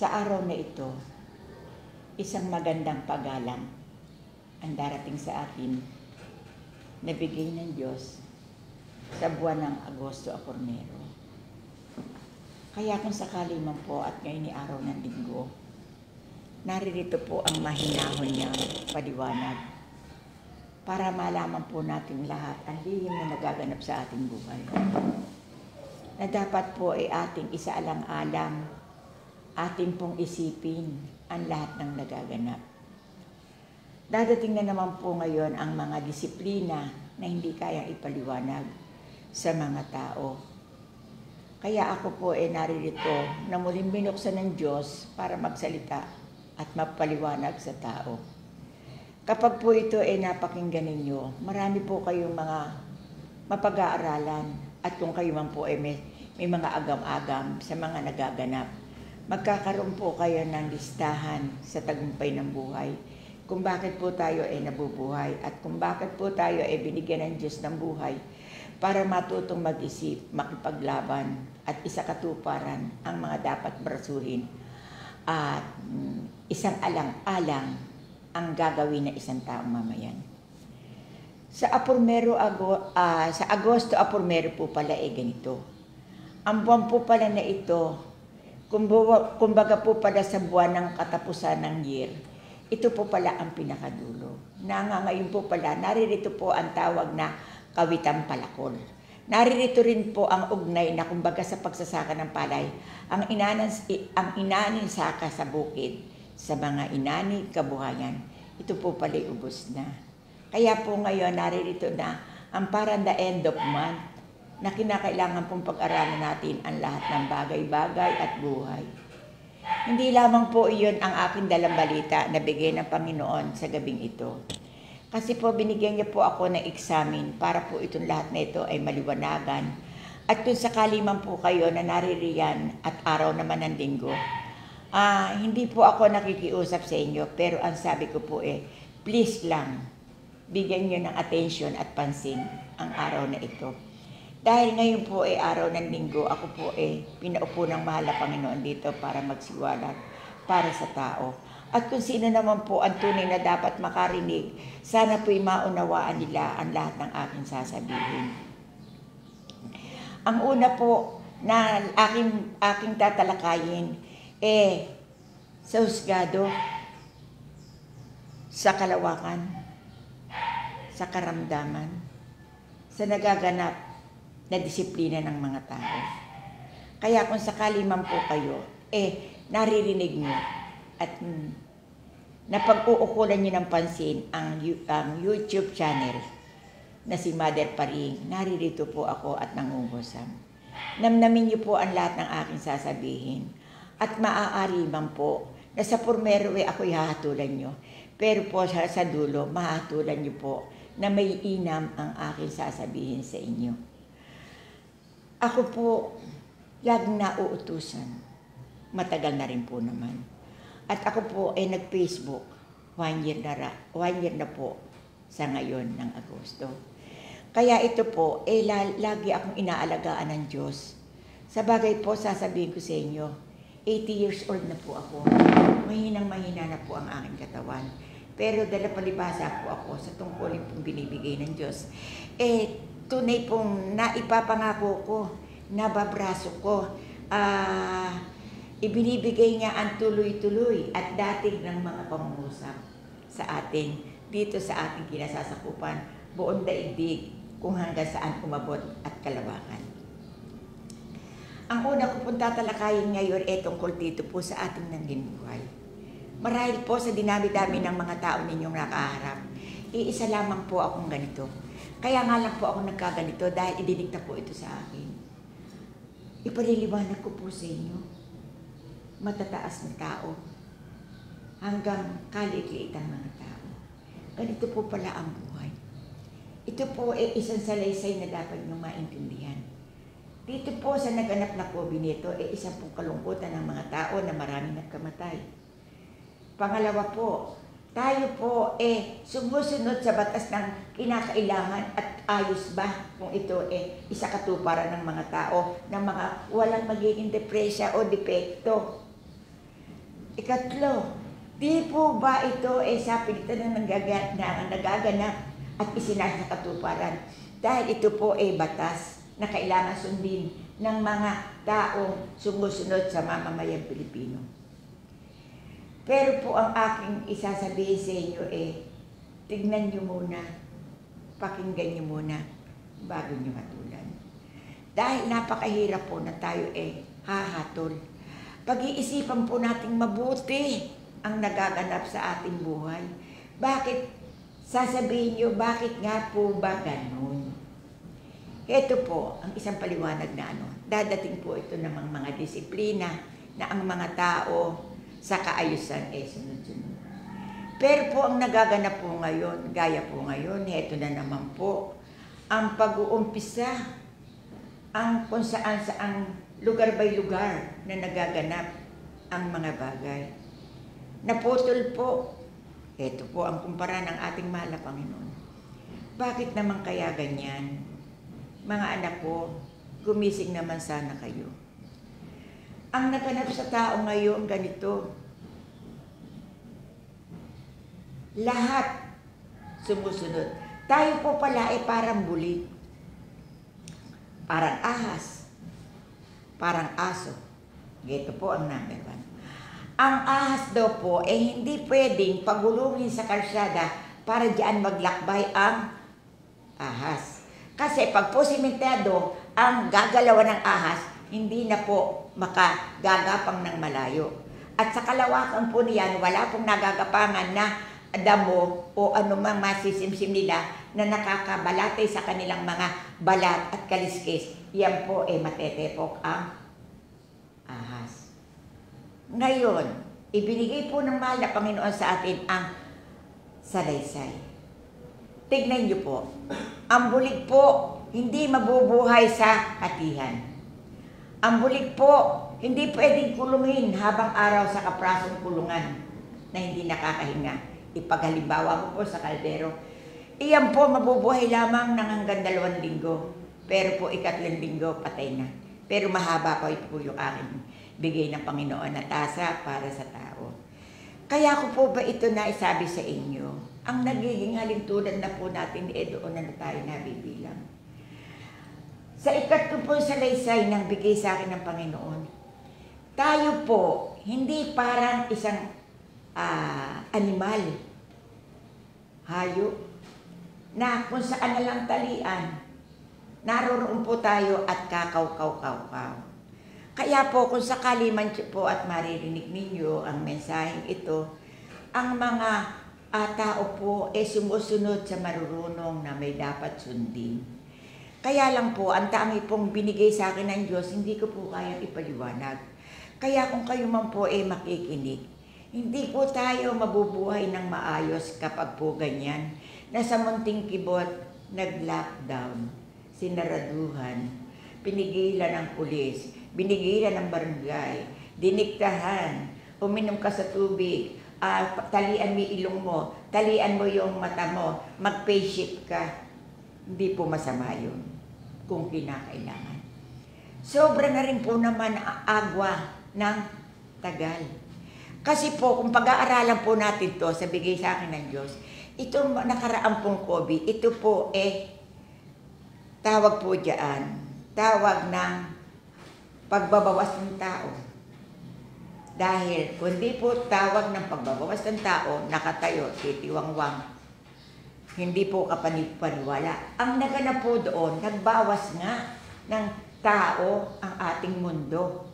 Sa araw na ito, isang magandang pagalang ang darating sa atin na bigay ng Diyos sa buwan ng Agosto a Pornero. Kaya kung sakali man po at ngayon ni araw ng linggo, naririto po ang mahinahon niyang paliwanag para malaman po natin lahat ang lihim na nagaganap sa ating buhay. Na dapat po ay ating isaalang-alang, ating pong isipin ang lahat ng nagaganap. Dadating na naman po ngayon ang mga disiplina na hindi kayang ipaliwanag sa mga tao. Kaya ako po ay naririto na muling binuksan ng Diyos para magsalita at magpaliwanag sa tao. Kapag po ito ay napakinggan ninyo, marami po kayong mga mapag-aaralan at kung kayo man po ay may, may mga agam-agam sa mga nagaganap, magkakaroon po kayo ng listahan sa tagumpay ng buhay kung bakit po tayo ay nabubuhay at kung bakit po tayo ay binigyan ng Diyos ng buhay para matutong mag-isip, makipaglaban at isakatuparan ang mga dapat brasuhin at mm, isang alang-alang ang gagawin ng isang taong mamayan. Sa Apurmero, Ago, uh, sa Agosto Apurmero po pala ay ganito. Ang buwan po pala na ito, kumbaga, po pala sa buwan ng katapusan ng year, ito po pala ang pinakadulo. Na nga ngayon po pala, naririto po ang tawag na kawitang palakol. Naririto rin po ang ugnay na kumbaga sa pagsasaka ng palay, ang inanin, ang inanin saka sa bukid, sa mga inani kabuhayan. Ito po pala ubos na. Kaya po ngayon naririto na ang parang the end of month na kinakailangan pong pag-aralan natin ang lahat ng bagay-bagay at buhay. Hindi lamang po iyon ang aking dalang balita na bigay ng Panginoon sa gabing ito. Kasi po binigyan niya po ako ng examen para po itong lahat na ito ay maliwanagan. At kung sakali man po kayo na naririyan at araw naman ng linggo, ah, hindi po ako nakikiusap sa inyo pero ang sabi ko po eh, please lang, bigyan niyo ng attention at pansin ang araw na ito. Dahil ngayon po ay araw ng linggo, ako po ay pinaupo ng mahal na Panginoon dito para magsiwalat para sa tao. At kung sino naman po ang tunay na dapat makarinig, sana po'y maunawaan nila ang lahat ng aking sasabihin. Ang una po na aking, aking tatalakayin, eh, sa husgado, sa kalawakan, sa karamdaman, sa nagaganap na disiplina ng mga tao. Kaya kung sakali man po kayo, eh, naririnig nyo at mm, napag-uukulan nyo ng pansin ang, ang YouTube channel na si Mother Paring. Naririto po ako at nangungusam. Namnamin niyo po ang lahat ng aking sasabihin. At maaari man po na sa Purmeroe ako'y hahatulan nyo. Pero po sa, sa dulo, mahatulan niyo po na may inam ang aking sasabihin sa inyo. Ako po, yag na uutusan. Matagal na rin po naman. At ako po ay nag-Facebook. One year na, ra, one year na po sa ngayon ng Agosto. Kaya ito po, eh, lagi akong inaalagaan ng Diyos. Sa bagay po, sasabihin ko sa inyo, 80 years old na po ako. Mahinang mahina na po ang aking katawan. Pero dala palibasa po ako sa tungkulin pong binibigay ng Diyos. Eh, tunay pong naipapangako ko, nababraso ko, uh, ibinibigay niya ang tuloy-tuloy at dating ng mga pangungusap sa atin dito sa ating kinasasakupan buong daigdig kung hanggang saan umabot at kalawakan. Ang una ko pong tatalakayin ngayon ay tungkol dito po sa ating nanging buhay. Marahil po sa dinami-dami ng mga tao ninyong nakaharap, iisa lamang po akong ganito. Kaya nga lang po ako nagkaganito dahil idinikta po ito sa akin. Ipaliliwanag ko po sa inyo matataas na tao hanggang kaliit ang mga tao. Ganito po pala ang buhay. Ito po ay isang salaysay na dapat nyo maintindihan. Dito po sa naganap na COVID nito ay isang pong kalungkutan ng mga tao na maraming nagkamatay. Pangalawa po, tayo po eh sumusunod sa batas ng kinakailangan at ayos ba kung ito eh isa katuparan ng mga tao ng mga walang magiging depresya o depekto Ikatlo, di po ba ito ay sa pilitan na, nagaga, na nagaganap at isinasa sa katuparan? Dahil ito po ay batas na kailangan sundin ng mga taong sumusunod sa mamamayang Pilipino. Pero po ang aking isasabihin sa inyo eh, tignan nyo muna, pakinggan nyo muna bago nyo hatulan. Dahil napakahirap po na tayo eh hahatol. Pag-iisipan po nating mabuti ang nagaganap sa ating buhay. Bakit sasabihin nyo, bakit nga po ba ganun? Ito po ang isang paliwanag na ano. Dadating po ito ng mga disiplina na ang mga tao sa kaayusan eh sunod-sunod. Pero po ang nagaganap po ngayon, gaya po ngayon, heto na naman po, ang pag-uumpisa, ang kung saan saang lugar by lugar na nagaganap ang mga bagay. Naputol po, ito po ang kumpara ng ating mahal na Panginoon. Bakit naman kaya ganyan? Mga anak ko, gumising naman sana kayo. Ang naganap sa tao ngayon ganito, lahat sumusunod. Tayo po pala ay parang bulig. Parang ahas. Parang aso. Ito po ang number one. Ang ahas daw po ay eh, hindi pwedeng pagulungin sa kalsada para diyan maglakbay ang ahas. Kasi pag po simentado ang gagalawan ng ahas, hindi na po makagagapang ng malayo. At sa kalawakan po niyan, wala pong nagagapangan na damo o anumang masisimsim nila na nakakabalatay sa kanilang mga balat at kaliskis. Yan po ay eh, matetepok ang ahas. Ngayon, ibinigay po ng mahal na Panginoon sa atin ang salaysay. Tignan niyo po, ang bulig po hindi mabubuhay sa atihan. Ang bulig po hindi pwedeng kulungin habang araw sa kaprasong kulungan na hindi nakakahinga. Ipaghalimbawa mo po sa kaldero. Iyan po mabubuhay lamang ng hanggang dalawang linggo. Pero po ikatlong linggo patay na. Pero mahaba pa po yung aking bigay ng Panginoon na tasa para sa tao. Kaya ko po ba ito na isabi sa inyo? Ang nagiging halintulad na po natin eh doon na tayo nabibilang. Sa ikatlo po sa laysay ng bigay sa akin ng Panginoon, tayo po hindi parang isang uh, animal, hayo, na kung saan na lang talian, naroroon po tayo at kakaw-kaw-kaw-kaw. Kaya po kung sakali man po at maririnig ninyo ang mensaheng ito, ang mga uh, tao po ay eh, sumusunod sa marurunong na may dapat sundin. Kaya lang po, ang tangi pong binigay sa akin ng Diyos, hindi ko po kayang ipaliwanag. Kaya kung kayo man po ay eh, makikinig, hindi po tayo mabubuhay ng maayos kapag po ganyan. Nasa munting kibot, nag-lockdown, sinaraduhan, pinigilan ng pulis, binigilan ng barangay, diniktahan, uminom ka sa tubig, uh, talian mo ilong mo, talian mo yung mata mo, mag-face ka. Hindi po masama yun kung kinakailangan. Sobra na rin po naman ang agwa ng tagal. Kasi po, kung pag-aaralan po natin to sa bigay sa akin ng Diyos, ito nakaraan pong COVID, ito po eh, tawag po diyan, tawag ng pagbabawas ng tao. Dahil kundi po tawag ng pagbabawas ng tao, nakatayo, titiwangwang, hindi po kapanipaniwala. Ang naganap po doon, nagbawas nga ng tao ang ating mundo.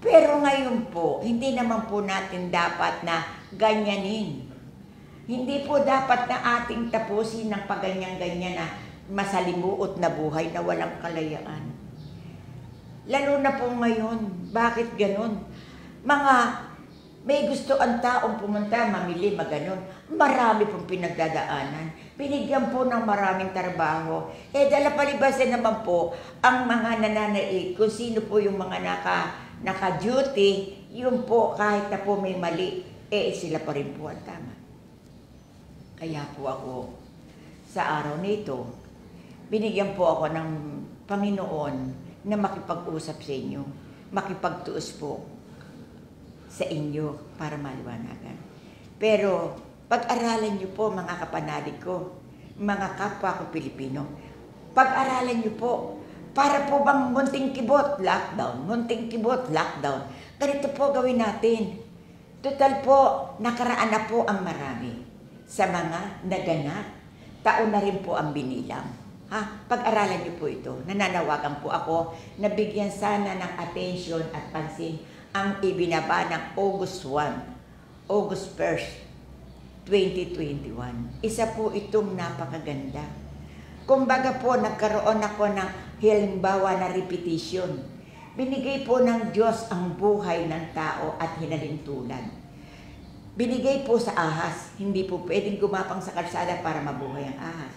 Pero ngayon po, hindi naman po natin dapat na ganyanin. Hindi po dapat na ating tapusin ng paganyan-ganyan na masalimuot na buhay na walang kalayaan. Lalo na po ngayon, bakit ganon? Mga may gusto ang taong pumunta, mamili, maganon. Marami pong pinagdadaanan. Binigyan po ng maraming trabaho. Eh, dala palibasan naman po ang mga nananaig kung sino po yung mga naka, naka-duty, yun po kahit na po may mali, eh sila pa rin po ang tama. Kaya po ako sa araw nito, binigyan po ako ng Panginoon na makipag-usap sa inyo, makipagtuos po. Sa inyo para maliwanagan. Pero pag-aralan niyo po mga kapanalig ko, mga kapwa ko Pilipino, pag-aralan niyo po para po bang munting kibot, lockdown, munting kibot, lockdown. Ganito po gawin natin. Total po, nakaraan na po ang marami sa mga naganap. Taon na rin po ang binilang. Ha? Pag-aralan niyo po ito. Nananawagan po ako na bigyan sana ng attention at pansin ang ibinaba ng August 1, August 1st, 2021. Isa po itong napakaganda. Kumbaga po, nagkaroon ako ng halimbawa na repetition. Binigay po ng Diyos ang buhay ng tao at hinalintulan. Binigay po sa ahas, hindi po pwedeng gumapang sa kalsada para mabuhay ang ahas.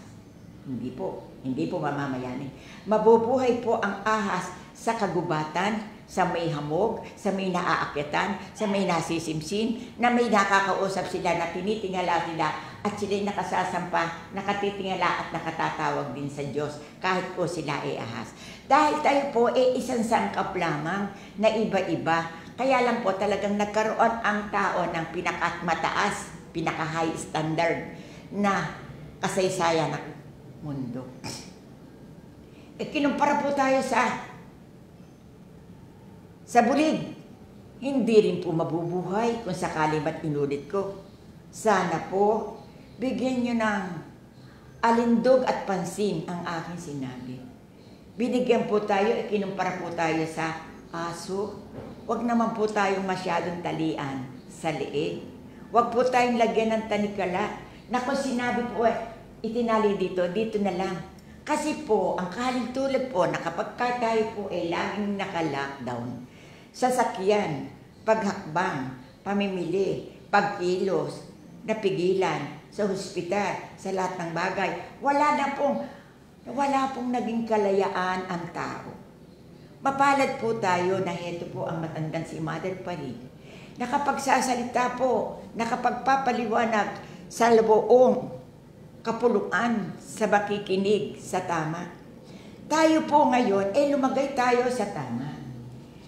Hindi po, hindi po mamamayani. Mabubuhay po ang ahas sa kagubatan, sa may hamog, sa may naaakyatan, sa may nasisimsim, na may nakakausap sila na tinitingala sila at sila'y nakasasampa, nakatitingala at nakatatawag din sa Diyos kahit po sila ay ahas. Dahil tayo po ay isang sangkap lamang na iba-iba, kaya lang po talagang nagkaroon ang tao ng pinakamataas, pinaka-high standard na kasaysayan ng mundo. E kinumpara po tayo sa sa bulig, hindi rin po mabubuhay kung sakali ba't inulit ko. Sana po, bigyan nyo ng alindog at pansin ang aking sinabi. Binigyan po tayo, ikinumpara po tayo sa aso. Huwag naman po tayong masyadong talian sa liig. Huwag po tayong lagyan ng tanikala na kung sinabi po, eh, itinali dito, dito na lang. Kasi po, ang tulad po na kapag tayo po ay laging naka-lockdown, sasakyan, paghakbang, pamimili, pagkilos, napigilan, sa hospital, sa lahat ng bagay. Wala na pong, wala pong naging kalayaan ang tao. Mapalad po tayo na heto po ang matandang si Mother Parin. Nakapagsasalita po, nakapagpapaliwanag sa buong kapuluan sa makikinig sa tama. Tayo po ngayon, eh lumagay tayo sa tama.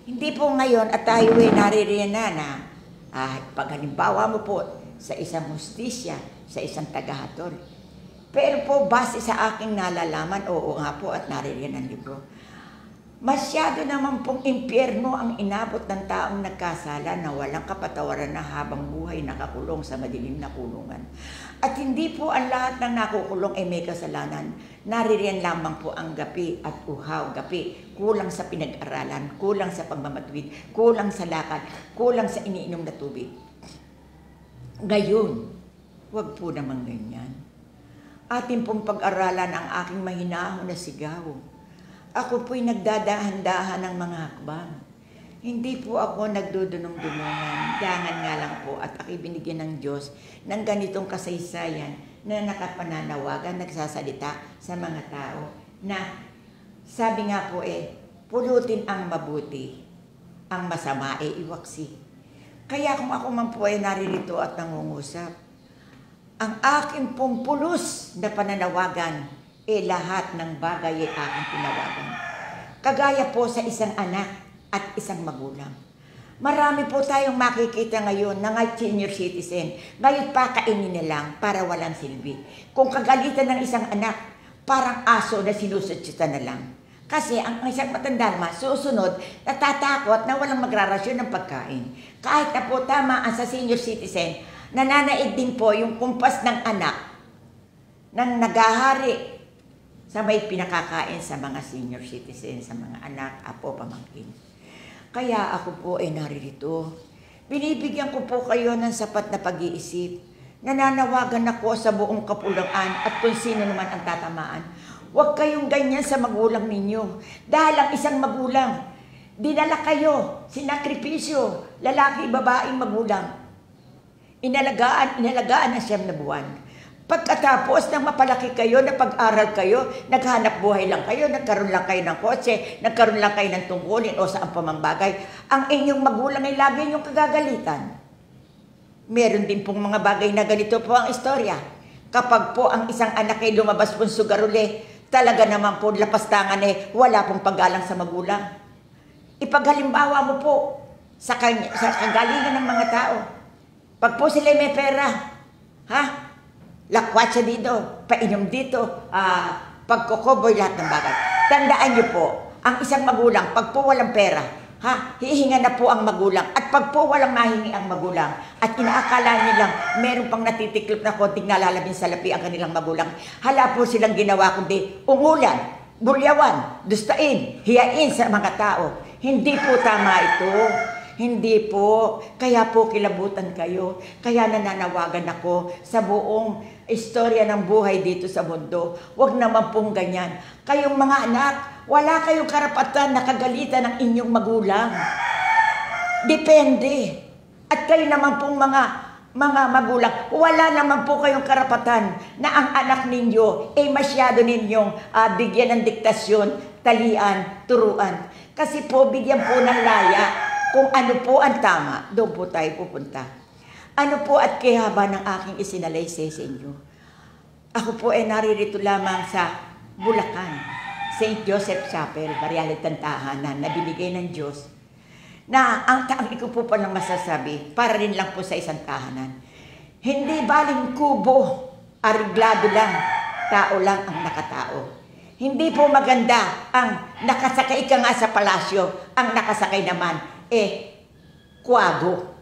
Hindi po ngayon at tayo ay naririyan na ah, pag halimbawa mo po sa isang hustisya, sa isang tagahatol. Pero po, base sa aking nalalaman, oo nga po at naririyan ang libro, Masyado naman pong impyerno ang inabot ng taong nagkasala na walang kapatawaran na habang buhay nakakulong sa madilim na kulungan. At hindi po ang lahat ng nakukulong ay may kasalanan. Naririyan lamang po ang gapi at uhaw gapi. Kulang sa pinag-aralan, kulang sa pagmamatwid, kulang sa lakad, kulang sa iniinom na tubig. Ngayon, wag po naman ganyan. Atin pong pag-aralan ang aking mahinahon na sigaw ako po'y nagdadahan-dahan ng mga hakbang. Hindi po ako nagdudunong-dunungan. Dangan nga lang po at ako'y binigyan ng Diyos ng ganitong kasaysayan na nakapananawagan, nagsasalita sa mga tao na sabi nga po eh, pulutin ang mabuti, ang masama ay eh, iwaksi. Kaya kung ako man po ay naririto at nangungusap, ang aking pong pulos na pananawagan eh lahat ng bagay ay aking tinawagan. Kagaya po sa isang anak at isang magulang. Marami po tayong makikita ngayon na ngay senior citizen. Ngayon pa kainin na lang para walang silbi. Kung kagalitan ng isang anak, parang aso na sinusutsita na lang. Kasi ang isang matanda naman, susunod, natatakot na walang magrarasyon ng pagkain. Kahit na po tama ang sa senior citizen, nananaig din po yung kumpas ng anak ng nagahari sa may pinakakain sa mga senior citizens, sa mga anak, apo, pamangkin. Kaya ako po ay naririto. Binibigyan ko po kayo ng sapat na pag-iisip. Nananawagan ako sa buong kapulangan at kung sino naman ang tatamaan. Huwag kayong ganyan sa magulang ninyo. Dahil ang isang magulang, dinala kayo, sinakripisyo, lalaki, babaeng magulang. Inalagaan, inalagaan na siyam na buwan Pagkatapos nang mapalaki kayo, na pag-aral kayo, naghanap buhay lang kayo, nagkaroon lang kayo ng kotse, nagkaroon lang kayo ng tungkulin o saan pamambagay, ang inyong magulang ay lagi inyong kagagalitan. Meron din pong mga bagay na ganito po ang istorya. Kapag po ang isang anak ay lumabas pong sugaruli, talaga naman po lapastangan eh, wala pong paggalang sa magulang. Ipaghalimbawa mo po, sa, kanya, sa kagalingan ng mga tao. Pag po sila may pera, ha? Lakwatsa dito, painom dito, ah, pagkukuboy lahat ng bagay. Tandaan niyo po, ang isang magulang, pag po walang pera, ha, hihinga na po ang magulang. At pag po walang mahingi ang magulang, at inaakala nilang meron pang natitiklop na konting nalalabing salapi ang kanilang magulang, hala po silang ginawa kundi ungulan, bulyawan, dustain, hiyain sa mga tao. Hindi po tama ito. Hindi po. Kaya po kilabutan kayo. Kaya nananawagan ako sa buong istorya ng buhay dito sa mundo. Huwag naman pong ganyan. Kayong mga anak, wala kayong karapatan na kagalitan ng inyong magulang. Depende. At kayo naman pong mga mga magulang, wala naman po kayong karapatan na ang anak ninyo ay masyado ninyong uh, bigyan ng diktasyon, talian, turuan. Kasi po, bigyan po ng laya kung ano po ang tama, doon po tayo pupunta. Ano po at kihaba ng aking isinalaysay sa inyo? Ako po ay naririto lamang sa Bulacan, St. Joseph Chapel, Barialit Tantahanan, na binigay ng Diyos na ang taang ko po palang masasabi, para rin lang po sa isang tahanan. Hindi baling kubo, ariglado lang, tao lang ang nakatao. Hindi po maganda ang nakasakay ka nga sa palasyo, ang nakasakay naman, eh, kwago.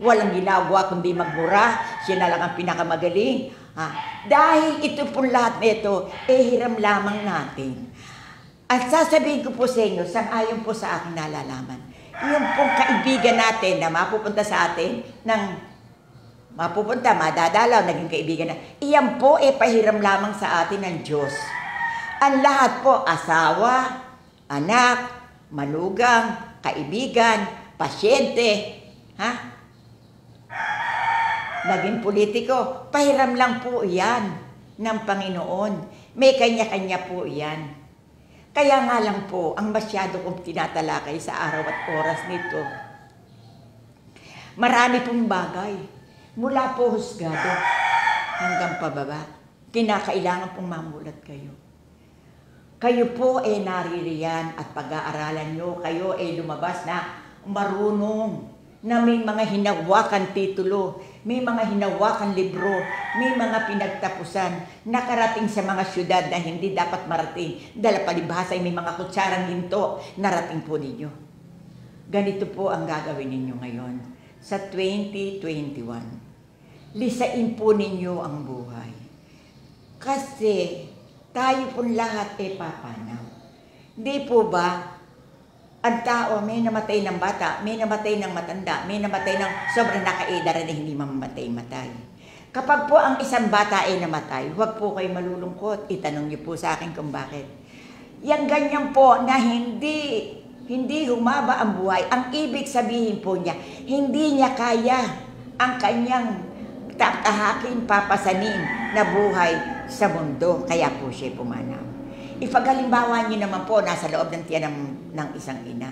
Walang ginagawa kundi magmura, siya na lang ang pinakamagaling. Ha? Dahil ito po lahat nito, eh hiram lamang natin. At sasabihin ko po sa inyo, sang-ayon po sa aking nalalaman, yung pong kaibigan natin na mapupunta sa atin ng mapupunta, madadalaw, naging kaibigan na. Iyan po eh pahiram lamang sa atin ng Diyos. Ang lahat po, asawa, anak, manugang, kaibigan, pasyente, ha? Naging politiko, pahiram lang po yan ng Panginoon. May kanya-kanya po yan. Kaya nga lang po, ang masyado kong tinatalakay sa araw at oras nito, marami pong bagay. Mula po husgado hanggang pababa. Kinakailangan pong mamulat kayo. Kayo po ay naririyan at pag-aaralan nyo, kayo ay lumabas na marunong na may mga hinawakan titulo, may mga hinawakan libro, may mga pinagtapusan, nakarating sa mga syudad na hindi dapat marating. Dala palibhasa ay may mga kutsarang linto, narating po ninyo. Ganito po ang gagawin ninyo ngayon sa 2021. Lisain po ninyo ang buhay. Kasi tayo po lahat ay papanaw. Hindi po ba ang tao, may namatay ng bata, may namatay ng matanda, may namatay ng sobrang nakaedara na hindi mamamatay-matay. Kapag po ang isang bata ay namatay, huwag po kayo malulungkot. Itanong niyo po sa akin kung bakit. Yang ganyan po na hindi hindi humaba ang buhay. Ang ibig sabihin po niya, hindi niya kaya ang kanyang tatahakin, papasanin na buhay sa mundo. Kaya po siya pumanaw. Ipagalimbawa niyo naman po, nasa loob ng tiyan ng, ng isang ina.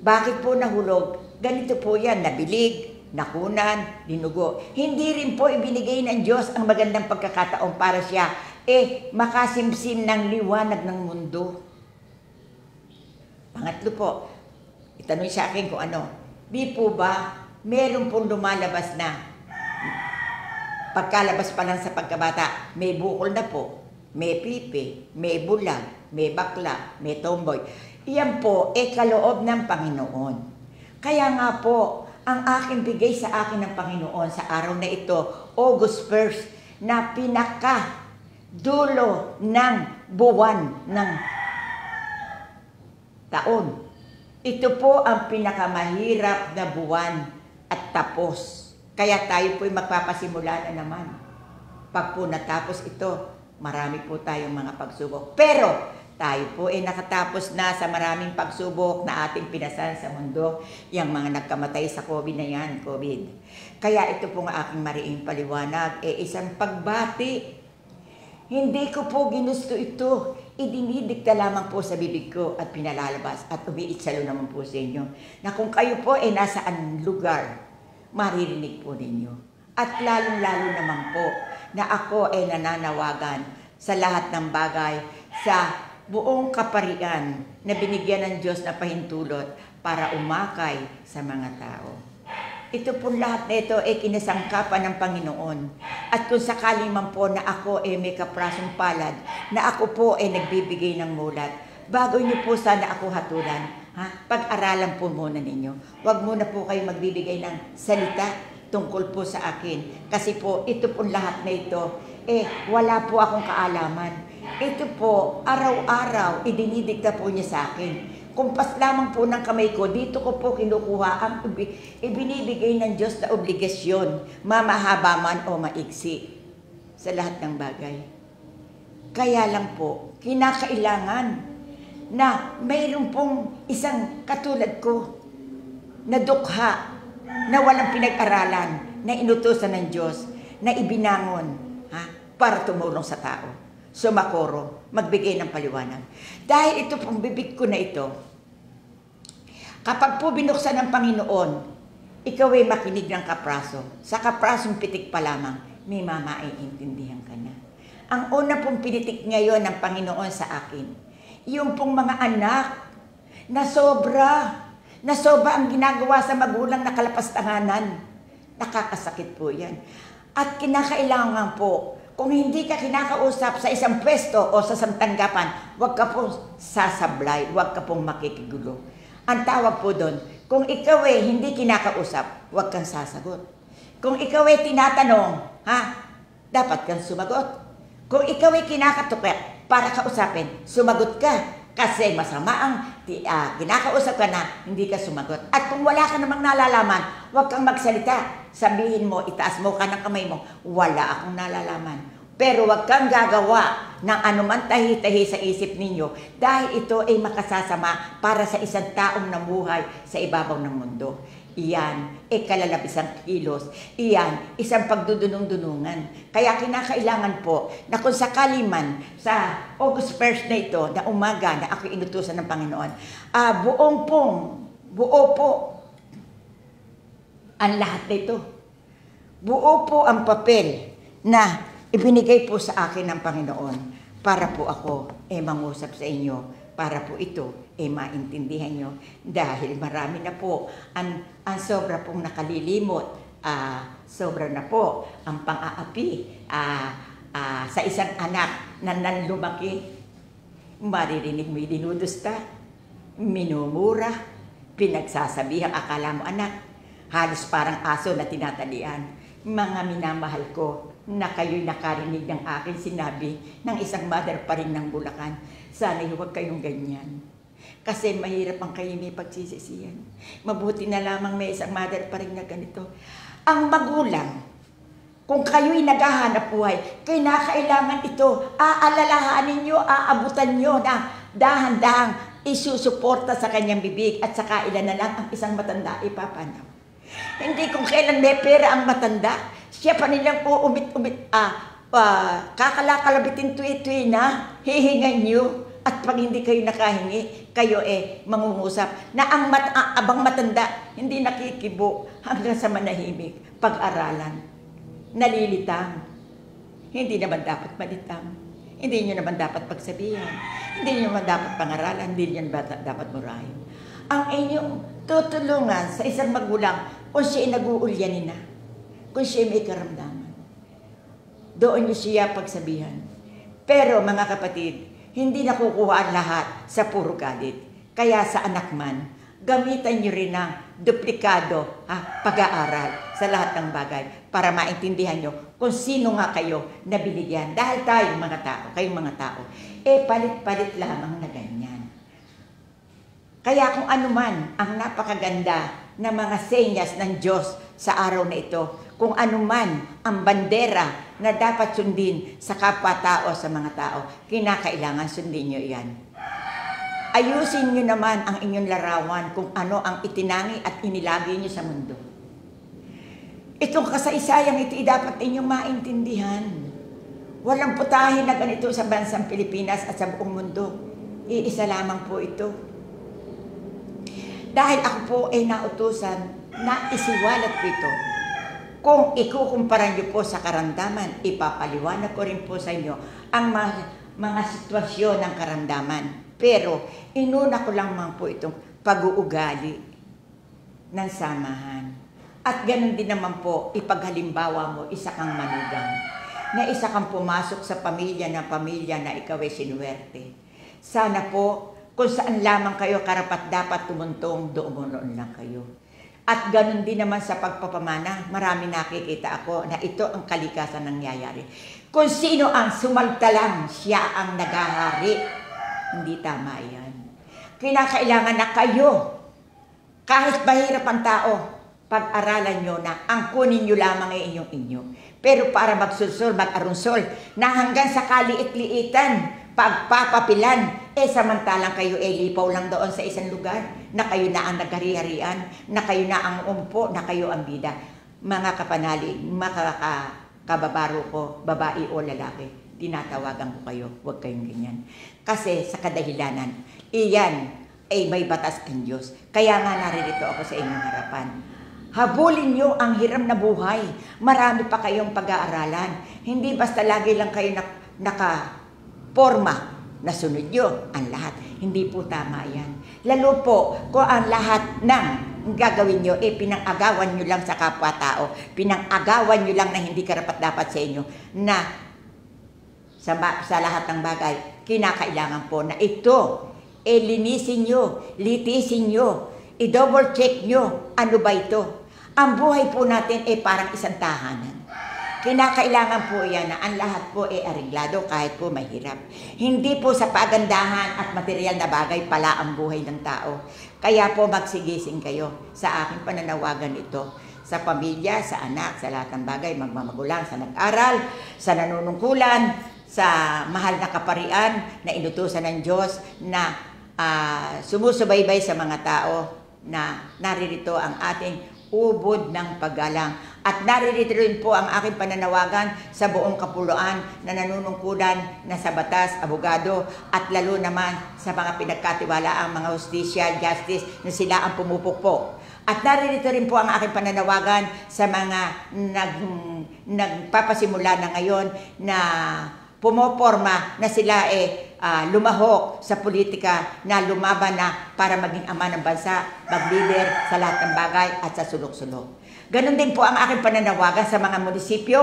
Bakit po nahulog? Ganito po yan, nabilig, nakunan, dinugo. Hindi rin po ibinigay ng Diyos ang magandang pagkakataon para siya eh makasimsim ng liwanag ng mundo. Pangatlo po, itanong sa akin kung ano, di po ba meron pong lumalabas na pagkalabas pa lang sa pagkabata, may bukol na po, may pipi, may bulag, may bakla, may tomboy. Iyan po, e kaloob ng Panginoon. Kaya nga po, ang aking bigay sa akin ng Panginoon sa araw na ito, August 1st, na pinaka dulo ng buwan ng taon. Ito po ang pinakamahirap na buwan at tapos. Kaya tayo po'y magpapasimula na naman. Pag po natapos ito, marami po tayong mga pagsubok. Pero tayo po ay nakatapos na sa maraming pagsubok na ating pinasan sa mundo, yung mga nagkamatay sa COVID na yan, COVID. Kaya ito po nga aking mariing paliwanag, e isang pagbati. Hindi ko po ginusto ito. Idinidikta lamang po sa bibig ko at pinalalabas at umiitsalo naman po sa inyo na kung kayo po ay nasaan lugar, maririnig po ninyo. At lalong-lalo naman po na ako ay nananawagan sa lahat ng bagay, sa buong kaparian na binigyan ng Diyos na pahintulot para umakay sa mga tao. Ito po lahat na ito ay kinasangkapan ng Panginoon. At kung sakali man po na ako ay may kaprasong palad, na ako po ay nagbibigay ng mulat, bago niyo po sana ako hatulan, ha? pag-aralan po muna ninyo. Huwag muna po kayo magbibigay ng salita tungkol po sa akin. Kasi po, ito po lahat na ito, eh, wala po akong kaalaman. Ito po, araw-araw, idinidikta po niya sa akin. Kumpas lamang po ng kamay ko, dito ko po kinukuha ang ibinibigay ng Diyos na obligasyon, mamahaba man o maiksi sa lahat ng bagay. Kaya lang po, kinakailangan na mayroon pong isang katulad ko na dukha na walang pinag-aralan, na inutusan ng Diyos, na ibinangon ha, para tumulong sa tao. Sumakoro, magbigay ng paliwanag. Dahil ito pong bibig ko na ito, kapag po binuksan ng Panginoon, ikaw ay makinig ng kapraso. Sa kaprasong pitik pa lamang, may mamaiintindihan ka na. Ang una pong pinitik ngayon ng Panginoon sa akin, yung pong mga anak na sobra na soba ang ginagawa sa magulang na kalapastanganan. Nakakasakit po yan. At kinakailangan po, kung hindi ka kinakausap sa isang pwesto o sa isang tanggapan, huwag ka pong sasablay, huwag ka pong makikigulo. Ang tawag po doon, kung ikaw ay hindi kinakausap, huwag kang sasagot. Kung ikaw ay tinatanong, ha, dapat kang sumagot. Kung ikaw ay kinakatukit para kausapin, sumagot ka. Kasi masama ang uh, kinakausap ka na, hindi ka sumagot. At kung wala ka namang nalalaman, huwag kang magsalita. Sabihin mo, itaas mo ka ng kamay mo, wala akong nalalaman. Pero huwag kang gagawa ng anuman tahi-tahi sa isip ninyo dahil ito ay makasasama para sa isang taong namuhay sa ibabaw ng mundo. Iyan, e kalalabisang kilos. Iyan, isang pagdudunong-dunungan. Kaya kinakailangan po na kung sakali man sa August 1st na ito, na umaga na ako inutusan ng Panginoon, uh, buong pong, buo po ang lahat nito. Buo po ang papel na ibinigay po sa akin ng Panginoon para po ako eh mangusap sa inyo para po ito eh maintindihan nyo. Dahil marami na po ang, ang sobra pong nakalilimot uh, sobra na po ang pang-aapi uh, uh, sa isang anak na nanlumaki. Maririnig mo dinudusta minumura pinagsasabihan akala mo anak halos parang aso na tinatalian. Mga minamahal ko na kayo'y nakarinig ng akin sinabi ng isang mother pa rin ng Bulacan sana huwag kayong ganyan. Kasi mahirap ang kayo may pagsisisiyan. Mabuti na lamang may isang mother pa rin na ganito. Ang magulang, kung kayo'y naghahanap buhay, kailangan ito, aalalahanin nyo, aabutan nyo na dahan-dahang isusuporta sa kanyang bibig at saka ilan na lang ang isang matanda ipapanaw. Hindi kung kailan may pera ang matanda, siya pa nilang uumit-umit, ah, uh, kakalakalabitin tuwi-tuwi na, hihingan nyo, at pag hindi kayo nakahingi, kayo eh mangungusap na ang mat ang abang matanda hindi nakikibo hanggang sa manahimik, pag-aralan, nalilitang. Hindi naman dapat malitang. Hindi nyo naman dapat pagsabihan. Hindi nyo naman dapat pangaralan. Hindi nyo naman dapat murahin. Ang inyong tutulungan sa isang magulang kung siya nag-uulyanin na. Kung siya may karamdaman doon niyo siya pagsabihan. Pero mga kapatid, hindi nakukuha ang lahat sa puro galit. Kaya sa anak man, gamitan niyo rin ng duplikado ha, pag-aaral sa lahat ng bagay para maintindihan niyo kung sino nga kayo na binigyan. Dahil tayo mga tao, kayong mga tao, eh palit-palit lamang na ganyan. Kaya kung ano man ang napakaganda na mga senyas ng Diyos sa araw na ito, kung ano man ang bandera na dapat sundin sa kapwa-tao sa mga tao, kinakailangan sundin nyo yan. Ayusin nyo naman ang inyong larawan kung ano ang itinangi at inilagay nyo sa mundo. Itong kasaysayang ito dapat inyong maintindihan. Walang putahin na ganito sa bansang Pilipinas at sa buong mundo. Iisa lamang po ito. Dahil ako po ay nautusan na isiwalat ko ito kung ikukumpara niyo po sa karamdaman, ipapaliwanag ko rin po sa inyo ang mga, mga sitwasyon ng karamdaman. Pero inuna ko lang man po itong pag-uugali ng samahan. At ganun din naman po, ipaghalimbawa mo, isa kang manugang. Na isa kang pumasok sa pamilya na pamilya na ikaw ay sinuwerte. Sana po, kung saan lamang kayo karapat dapat tumuntong, doon lang kayo. At ganun din naman sa pagpapamana, marami nakikita ako na ito ang kalikasan nangyayari. Kung sino ang sumaltalang, siya ang nagahari. Hindi tama yan. Kinakailangan na kayo, kahit mahirap ang tao, pag-aralan nyo na ang kunin nyo lamang ay inyong inyo. Pero para magsulsol, mag-arunsol, na hanggang sa kaliit-liitan, pagpapapilan, eh samantalang kayo eh lipaw lang doon sa isang lugar, na kayo na ang nagari-harian, na kayo na ang umpo, na kayo ang bida. Mga kapanali, makakababaro ko, babae o lalaki, tinatawagan ko kayo, huwag kayong ganyan. Kasi sa kadahilanan, iyan ay may batas ang Diyos. Kaya nga naririto ako sa inyong harapan Habulin nyo ang hiram na buhay. Marami pa kayong pag-aaralan. Hindi basta lagi lang kayo nak naka-forma na sunod nyo ang lahat. Hindi po tama yan. Lalo po kung ang lahat ng gagawin nyo, eh pinang-agawan nyo lang sa kapwa-tao. Pinang-agawan nyo lang na hindi karapat-dapat sa inyo. Na sa, sa lahat ng bagay, kinakailangan po na ito, eh linisin nyo, litisin nyo, i-double check nyo, ano ba ito? Ang buhay po natin ay parang isang tahanan. Kinakailangan po yan na ang lahat po ay areglado kahit po mahirap. Hindi po sa pagandahan at material na bagay pala ang buhay ng tao. Kaya po magsigising kayo sa aking pananawagan ito sa pamilya, sa anak, sa lahat ng bagay, magmamagulang, sa nag-aral, sa nanunungkulan, sa mahal na kaparian na inutusan ng Diyos na uh, sumusubaybay sa mga tao na naririto ang ating ubod ng paggalang. At naririto rin po ang aking pananawagan sa buong kapuluan na nanunungkulan na sa batas, abogado at lalo naman sa mga pinagkatiwala ang mga hustisya, justice na sila ang pumupukpo. At naririto rin po ang aking pananawagan sa mga nag, nagpapasimula na ngayon na pumoporma na sila eh uh, lumahok sa politika na lumaban na para maging ama ng bansa, mag-leader sa lahat ng bagay at sa sulok-sulok. Ganon din po ang aking pananawagan sa mga munisipyo.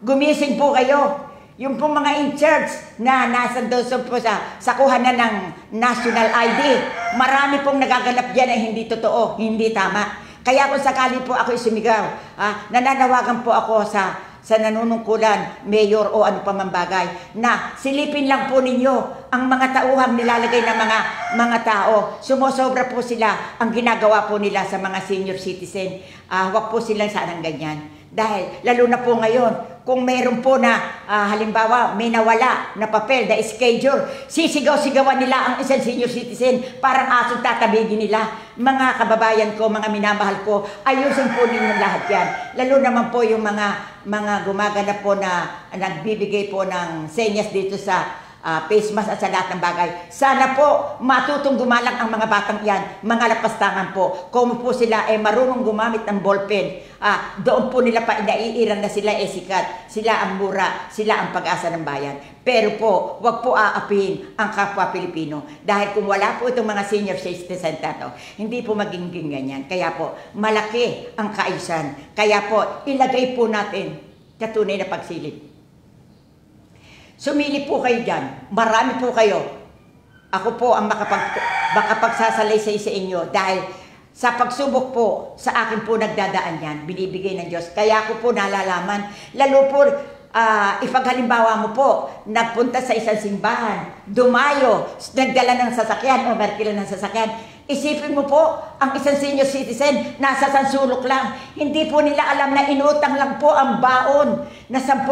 Gumising po kayo. Yung po mga in-charge na nasa doon po sa, sa kuhanan ng national ID, marami pong nagaganap dyan ay hindi totoo, hindi tama. Kaya kung sakali po ako sumigaw, ah, nananawagan po ako sa sa nanunungkulan, mayor o ano pa man bagay, na silipin lang po ninyo ang mga tauhang nilalagay ng mga mga tao. Sumosobra po sila ang ginagawa po nila sa mga senior citizen. Uh, wag po silang sanang ganyan. Dahil lalo na po ngayon, kung meron po na uh, halimbawa may nawala na papel, na schedule, sisigaw-sigawan nila ang isang senior citizen, parang aso tatabigin nila. Mga kababayan ko, mga minamahal ko, ayusin po ninyo lahat yan. Lalo naman po yung mga mga gumaganap po na nagbibigay po ng senyas dito sa uh, face mask at sa lahat ng bagay. Sana po matutong gumalang ang mga batang yan, mga lapastangan po. Kung po sila ay eh, marunong gumamit ng ballpen, uh, doon po nila pa naiiran na sila eh, sikat, sila ang mura, sila ang pag-asa ng bayan. Pero po, wag po aapin ang kapwa Pilipino. Dahil kung wala po itong mga senior citizen to, hindi po magiging ganyan. Kaya po, malaki ang kaayusan. Kaya po, ilagay po natin katunay na pagsilip Sumili po kayo dyan. Marami po kayo. Ako po ang makapag, makapagsasalaysay sa inyo dahil sa pagsubok po, sa akin po nagdadaan yan, binibigay ng Diyos. Kaya ako po nalalaman, lalo po uh, ipaghalimbawa mo po, nagpunta sa isang simbahan, dumayo, nagdala ng sasakyan o merkila ng sasakyan, Isipin mo po, ang isang senior citizen, nasa sansulok lang. Hindi po nila alam na inutang lang po ang baon na 10,000,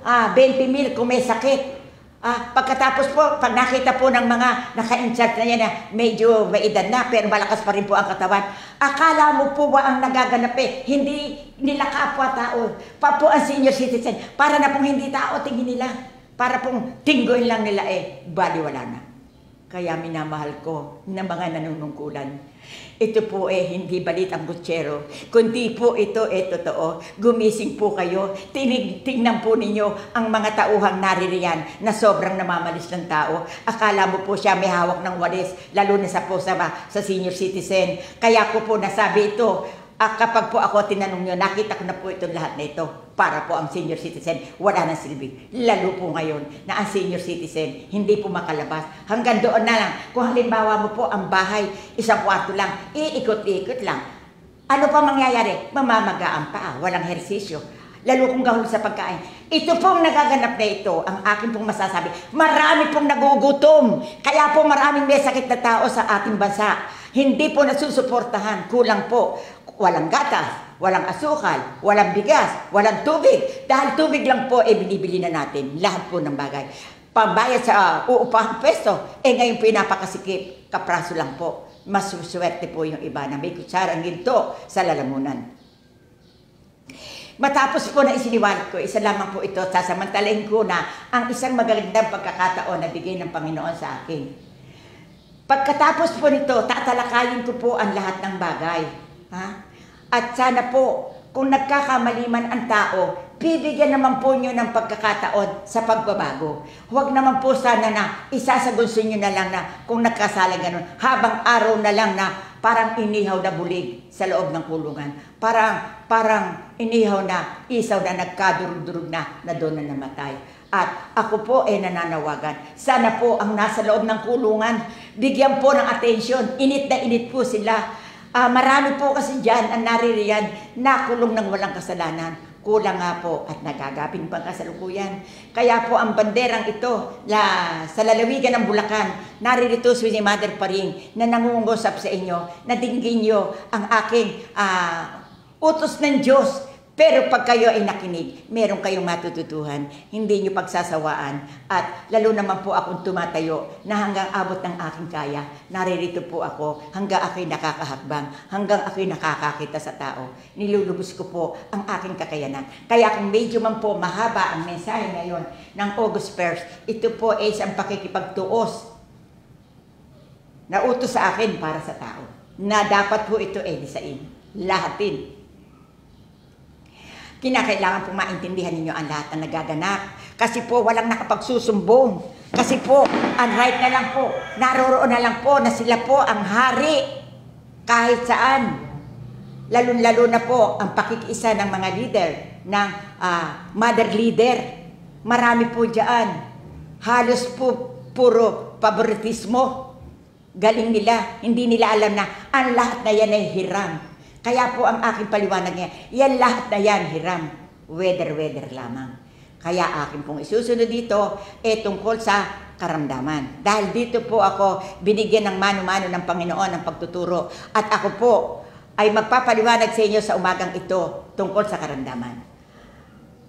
ah, 20 mil kung may sakit. Ah, pagkatapos po, pag nakita po ng mga naka-insert na yan na medyo may edad na, pero malakas pa rin po ang katawan, akala mo po ba ang nagaganap eh, hindi nila kapwa-tao, pa po ang senior citizen, para na pong hindi tao, tingin nila, para pong tinggoin lang nila eh, bali wala na. Kaya minamahal ko ng mga nanunungkulan. Ito po eh hindi balitang butsero, kundi po ito eh totoo. Gumising po kayo, tinig, tingnan po ninyo ang mga tauhang naririyan na sobrang namamalis ng tao. Akala mo po siya may hawak ng walis, lalo na sa po sa, sa senior citizen. Kaya ko po nasabi ito, Ah, kapag po ako tinanong nyo, nakita ko na po itong lahat na ito para po ang senior citizen wala nang silbi. Lalo po ngayon na ang senior citizen hindi po makalabas. Hanggang doon na lang. Kung halimbawa mo po ang bahay, isang kwarto lang, iikot-ikot lang. Ano pa mangyayari? Mamamagaan pa, walang hersisyo. Lalo kung gahol sa pagkain. Ito pong nagaganap na ito, ang akin pong masasabi, marami pong nagugutom. Kaya po maraming may sakit na tao sa ating bansa. Hindi po nasusuportahan, kulang po walang gatas, walang asukal, walang bigas, walang tubig. Dahil tubig lang po, eh, binibili na natin lahat po ng bagay. Pambayad sa uh, uupahang pesto, eh ngayon pinapakasikip, kapraso lang po. Mas swerte po yung iba na may kutsarang ginto sa lalamunan. Matapos po na isiniwalat ko, isa lamang po ito, sasamantalahin ko na ang isang magagandang pagkakataon na bigay ng Panginoon sa akin. Pagkatapos po nito, tatalakayin ko po ang lahat ng bagay Ha? At sana po, kung nagkakamali man ang tao, bibigyan naman po nyo ng pagkakataon sa pagbabago. Huwag naman po sana na isasagunso nyo na lang na kung nagkasala ganun, habang araw na lang na parang inihaw na bulig sa loob ng kulungan. Parang, parang inihaw na isaw na nagkadurug-durug na na doon na namatay. At ako po ay nananawagan. Sana po ang nasa loob ng kulungan, bigyan po ng atensyon. Init na init po sila Uh, marami po kasi dyan ang naririyan na kulong ng walang kasalanan. Kulang nga po at nagagaping pang kasalukuyan. Kaya po ang banderang ito la, sa lalawigan ng Bulacan, naririto si Mother Paring na nangungusap sa inyo, na dinggin nyo ang aking uh, utos ng Diyos pero pag kayo ay nakinig, meron kayong matututuhan, hindi nyo pagsasawaan. At lalo naman po akong tumatayo na hanggang abot ng aking kaya, naririto po ako hanggang ako'y nakakahakbang, hanggang ako'y nakakakita sa tao. Nilulubos ko po ang aking kakayanan. Kaya kung medyo man po mahaba ang mensahe ngayon ng August 1st, ito po ay isang pakikipagtuos na utos sa akin para sa tao. Na dapat po ito ay disain. Lahatin Kinakailangan po maintindihan ninyo ang lahat na nagaganap. Kasi po walang nakapagsusumbong. Kasi po, ang right na lang po, naroroon na lang po na sila po ang hari kahit saan. Lalo-lalo na po ang pakikiisa ng mga leader, ng uh, mother leader. Marami po dyan. Halos po puro favoritismo. Galing nila, hindi nila alam na ang lahat na yan ay hiram kaya po ang aking paliwanag niya, yan lahat na yan, hiram. Weather-weather lamang. Kaya akin pong isusunod dito, eh tungkol sa karamdaman. Dahil dito po ako binigyan ng mano-mano ng Panginoon ng pagtuturo. At ako po ay magpapaliwanag sa inyo sa umagang ito tungkol sa karamdaman.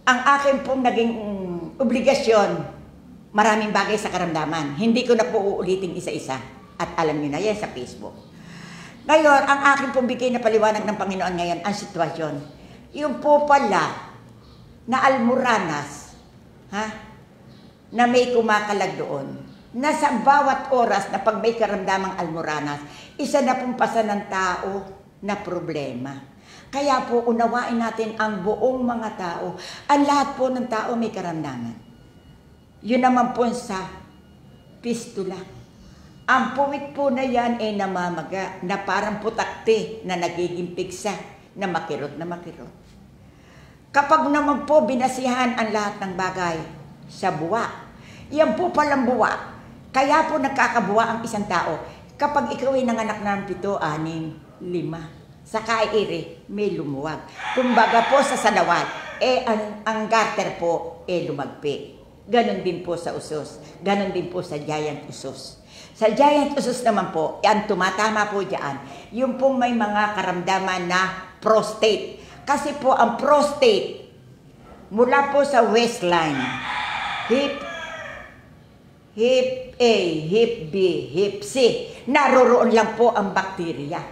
Ang akin pong naging obligasyon, maraming bagay sa karamdaman. Hindi ko na po uulitin isa-isa. At alam niyo na yan sa Facebook. Ngayon, ang aking pong bigay na paliwanag ng Panginoon ngayon, ang sitwasyon. Yung po pala na almuranas, ha? na may kumakalag doon, na sa bawat oras na pag may karamdamang almoranas, isa na pong pasa ng tao na problema. Kaya po unawain natin ang buong mga tao. Ang lahat po ng tao may karamdaman. Yun naman po sa pistula ang puwit po na yan ay namamaga na parang putakte na nagiging piksa na makirot na makirot. Kapag naman po binasihan ang lahat ng bagay sa buwa, yan po palang buwa. Kaya po nagkakabuwa ang isang tao. Kapag ikaw ay nanganak ng pito, anim, lima, sa kairi, may lumuwag. Kumbaga po sa salawat, eh ang, ang garter po, eh lumagpi. Ganon din po sa usos. Ganon din po sa giant usos. Sa giant usus naman po, yan tumatama po dyan, yung pong may mga karamdaman na prostate. Kasi po ang prostate, mula po sa waistline, hip, hip A, hip B, hip C, naroroon lang po ang bakterya.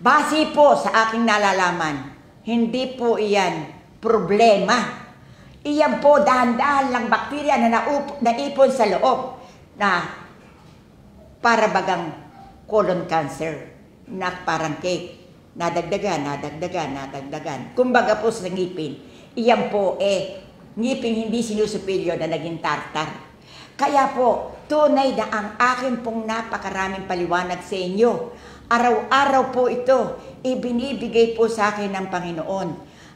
Base po sa aking nalalaman, hindi po iyan problema. Iyan po dahan-dahan lang bakterya na naipon sa loob na para bagang colon cancer na parang cake. Nadagdagan, nadagdagan, nadagdagan. Kumbaga po sa ngipin, iyan po eh, ngipin hindi sinusupilyo na naging tartar. Kaya po, tunay na ang akin pong napakaraming paliwanag sa inyo. Araw-araw po ito, ibinibigay po sa akin ng Panginoon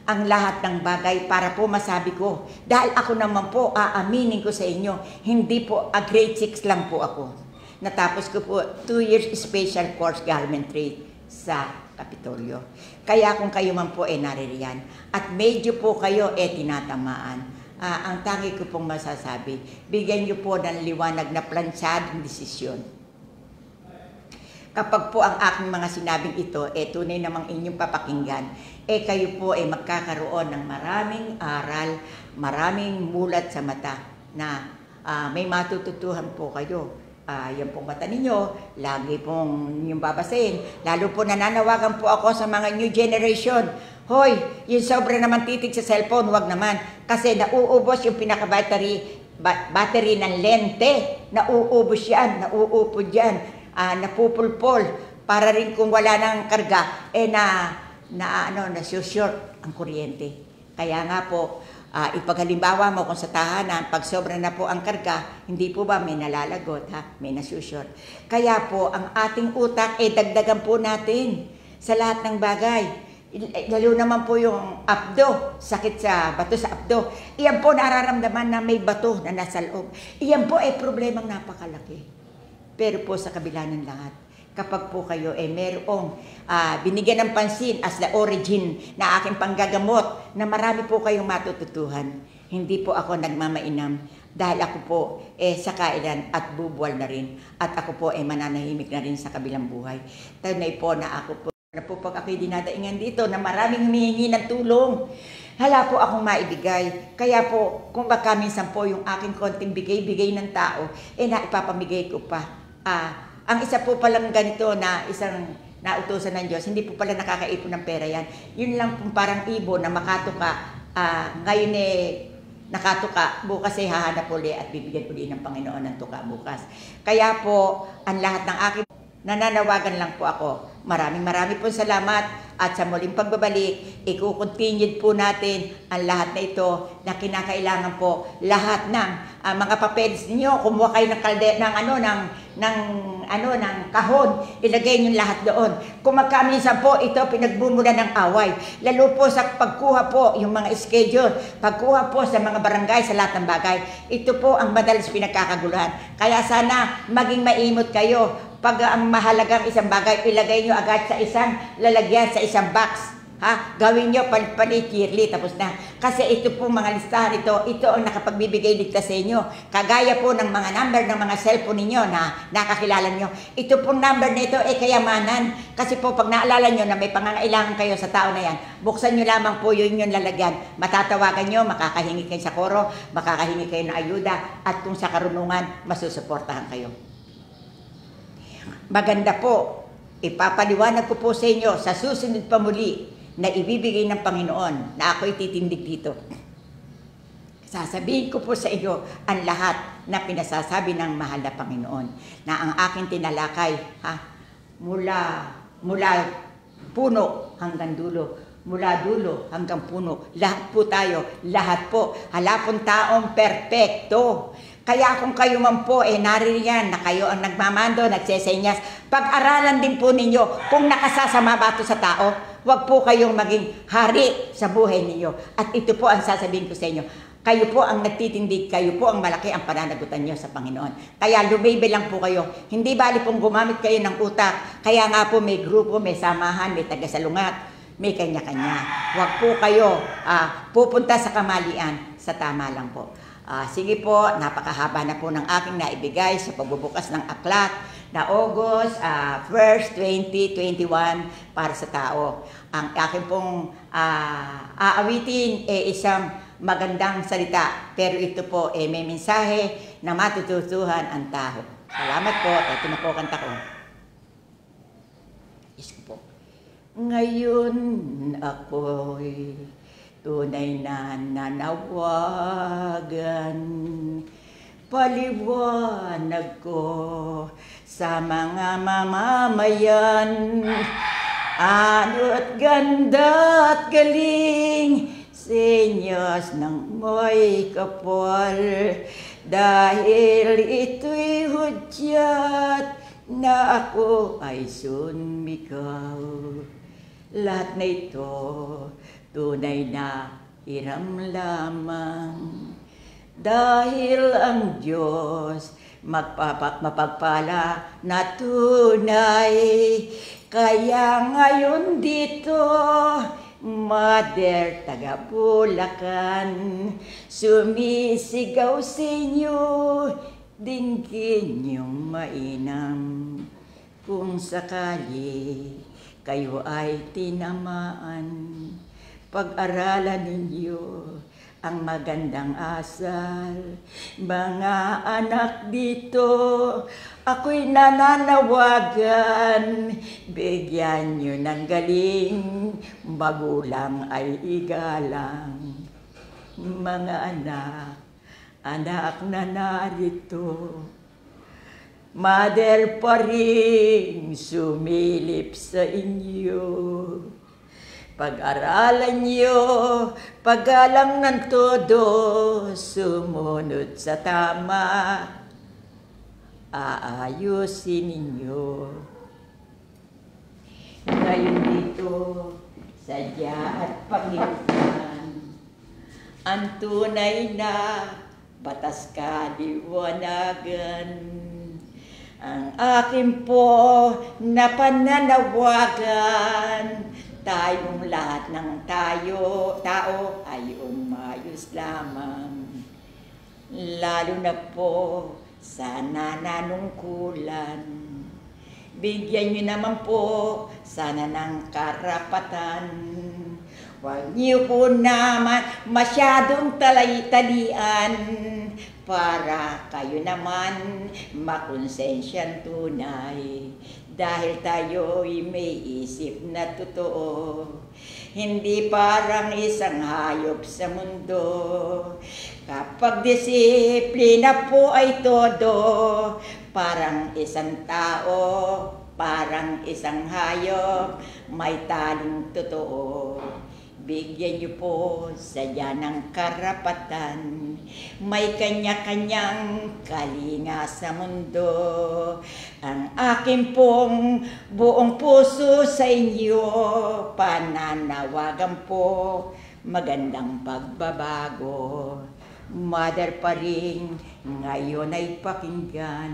ang lahat ng bagay para po masabi ko. Dahil ako naman po, aaminin ko sa inyo, hindi po, a grade 6 lang po ako. Natapos ko po 2 years special course garment trade sa Kapitolyo. Kaya kung kayo man po ay naririyan at medyo po kayo eh tinatamaan, ah, ang tangi ko pong masasabi, bigyan niyo po ng liwanag na plansadong desisyon. Kapag po ang aking mga sinabing ito, eh tunay namang inyong papakinggan, eh kayo po ay eh, magkakaroon ng maraming aral, maraming mulat sa mata na ah, may matututuhan po kayo uh, yan pong mata ninyo, lagi pong yung babasahin. Lalo po nananawagan po ako sa mga new generation. Hoy, yung sobra naman titig sa cellphone, wag naman. Kasi nauubos yung pinaka-battery battery ng lente. Nauubos yan, nauupod yan, uh, napupulpol. Para rin kung wala nang karga, eh na, na ano, na short ang kuryente. Kaya nga po, Uh, ipaghalimbawa mo kung sa tahanan, pag sobra na po ang karga, hindi po ba may nalalagot, ha? may nasushort. Kaya po, ang ating utak, eh dagdagan po natin sa lahat ng bagay. Lalo naman po yung abdo, sakit sa bato sa abdo. Iyan po nararamdaman na may bato na nasa loob. Iyan po ay problemang napakalaki. Pero po sa kabila ng lahat, kapag po kayo eh merong uh, binigyan ng pansin as the origin na aking panggagamot na marami po kayong matututuhan. Hindi po ako nagmamainam dahil ako po eh sa kailan at bubuwal na rin at ako po eh mananahimik na rin sa kabilang buhay. Tanay po na ako po na po pag ako'y dinadaingan dito na maraming humihingi ng tulong. Hala po akong maibigay. Kaya po, kung baka minsan po yung aking konting bigay-bigay ng tao, eh naipapamigay ko pa. Ah, ang isa po palang ganito na isang nautusan ng Diyos, hindi po pala nakakaipon ng pera yan. Yun lang po parang ibon na makatuka. Uh, ngayon eh, nakatuka, bukas ay hahanap uli at bibigyan uli ng Panginoon ng tuka bukas. Kaya po, ang lahat ng aking nananawagan lang po ako. Maraming maraming po salamat at sa muling pagbabalik, i-continue po natin ang lahat na ito na kinakailangan po lahat ng uh, mga papeles niyo kumuha kayo ng kalde ng ano ng ng ano ng kahon, ilagay niyo lahat doon. Kung magkaminsan po ito pinagbumula ng away, lalo po sa pagkuha po yung mga schedule, pagkuha po sa mga barangay sa lahat ng bagay. Ito po ang madalas pinagkakaguluhan. Kaya sana maging maimot kayo pag ang mahalagang isang bagay, ilagay nyo agad sa isang lalagyan, sa isang box. Ha? Gawin nyo palit yearly, tapos na. Kasi ito pong mga listahan ito, ito ang nakapagbibigay ligtas sa inyo. Kagaya po ng mga number ng mga cellphone ninyo na nakakilala nyo. Ito pong number nito ay kayamanan. Kasi po pag naalala nyo na may pangangailangan kayo sa tao na yan, buksan nyo lamang po yun yung lalagyan. Matatawagan nyo, makakahingi kayo sa koro, makakahingi kayo ng ayuda, at kung sa karunungan, masusuportahan kayo. Maganda po, ipapaliwanag ko po sa inyo sa susunod pa muli na ibibigay ng Panginoon na ako'y titindig dito. Sasabihin ko po sa iyo ang lahat na pinasasabi ng mahal na Panginoon na ang aking tinalakay ha, mula, mula puno hanggang dulo, mula dulo hanggang puno. Lahat po tayo, lahat po. Hala pong taong perpekto. Kaya kung kayo man po eh naririyan na kayo ang nagmamando, nagsesenyas, pag-aralan din po ninyo kung nakasasama ba ito sa tao, huwag po kayong maging hari sa buhay ninyo. At ito po ang sasabihin ko sa inyo. Kayo po ang nagtitindig, kayo po ang malaki ang pananagutan niyo sa Panginoon. Kaya lumebe lang po kayo. Hindi bali pong gumamit kayo ng utak. Kaya nga po may grupo, may samahan, may tagasalungat, may kanya-kanya. Huwag po kayo uh, pupunta sa kamalian, sa tama lang po. Uh, sige po, napakahaba na po ng aking naibigay sa pagbubukas ng aklat na August uh, 1st, 2021 para sa tao. Ang aking pong uh, aawitin ay eh, isang magandang salita, pero ito po ay eh, may mensahe na matututuhan ang tao. Salamat po. Ito na po kanta ko. Yes po. Ngayon ako'y tunay na nanawagan. Paliwanag ko sa mga mamamayan. Ano't ganda at galing, senyas ng may kapal. Dahil ito'y hudyat na ako ay sunmikaw. Lahat na ito, tunay na hiram lamang. Dahil ang Diyos magpapak mapagpala na tunay. Kaya ngayon dito, Mother taga Bulacan, sumisigaw sa inyo, dinggin niyong mainam. Kung sakali kayo ay tinamaan, pag-aralan ninyo ang magandang asal. Mga anak dito, ako'y nananawagan, bigyan nyo ng galing, magulang ay igalang. Mga anak, anak na narito, Mother pa rin sumilip sa inyo. Pag-aralan niyo, paggalang ng todo, sumunod sa tama, aayusin ninyo. Ngayon dito, sadya at Panginoon, ang tunay na batas kaliwanagan. Ang akin po na pananawagan, tayong lahat ng tayo, tao ay umayos lamang. Lalo na po sa nananungkulan. Bigyan niyo naman po sana ng karapatan. Huwag niyo po naman masyadong talay-talian para kayo naman makonsensyan tunay dahil tayo'y may isip na totoo. Hindi parang isang hayop sa mundo. Kapag disiplina po ay todo, parang isang tao, parang isang hayop, may taling totoo. Bigyan niyo po sadya ng karapatan. May kanya-kanyang kalinga sa mundo. Ang akin pong buong puso sa inyo, pananawagan po, magandang pagbabago. Mother pa rin, ngayon ay pakinggan.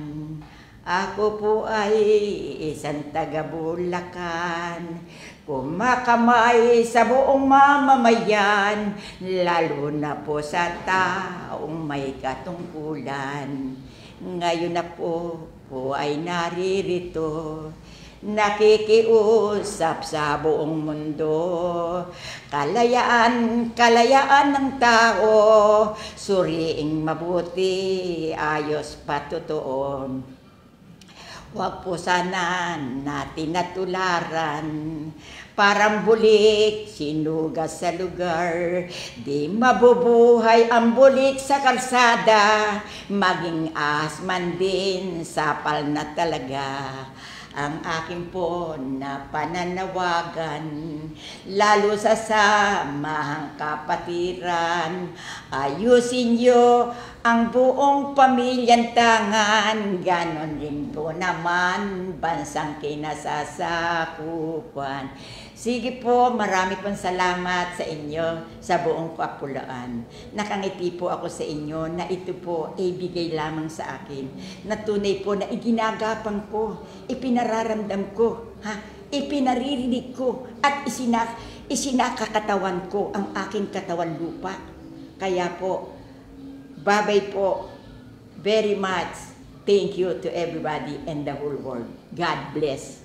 Ako po ay isang taga Bulacan. Kumakamay sa buong mamamayan, lalo na po sa taong may katungkulan. Ngayon na po, po ay naririto, nakikiusap sa buong mundo. Kalayaan, kalayaan ng tao, suriing mabuti, ayos patotoo. Huwag po sana natin natularan, parang bulik, sinugas sa lugar. Di mabubuhay ang bulik sa kalsada, maging asman din, sapal na talaga ang akin po na pananawagan, lalo sa samahang kapatiran. Ayusin niyo ang buong pamilyang tangan, ganon rin po naman bansang kinasasakupan. Sige po, marami pong salamat sa inyo sa buong kapulaan. Nakangiti po ako sa inyo na ito po ay bigay lamang sa akin. Na tunay po na iginagapang ko, ipinararamdam ko, ha? ipinaririnig ko at isinak isinakakatawan ko ang aking katawan lupa. Kaya po, babay po, very much. Thank you to everybody and the whole world. God bless.